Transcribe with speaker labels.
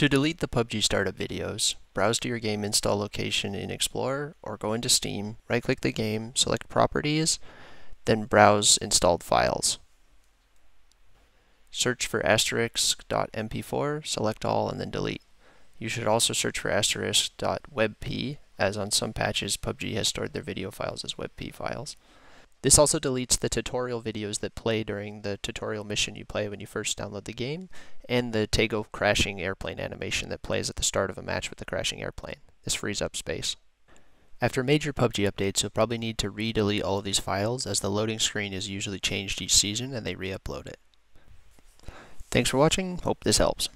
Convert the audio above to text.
Speaker 1: To delete the PUBG startup videos, browse to your game install location in Explorer or go into Steam, right click the game, select Properties, then browse installed files. Search for asterisk.mp4, select all, and then delete. You should also search for asterisk.webp, as on some patches PUBG has stored their video files as WebP files. This also deletes the tutorial videos that play during the tutorial mission you play when you first download the game, and the Taego crashing airplane animation that plays at the start of a match with the crashing airplane. This frees up space. After major PUBG updates, you'll probably need to re-delete all of these files, as the loading screen is usually changed each season and they re-upload it. Thanks for watching, hope this helps.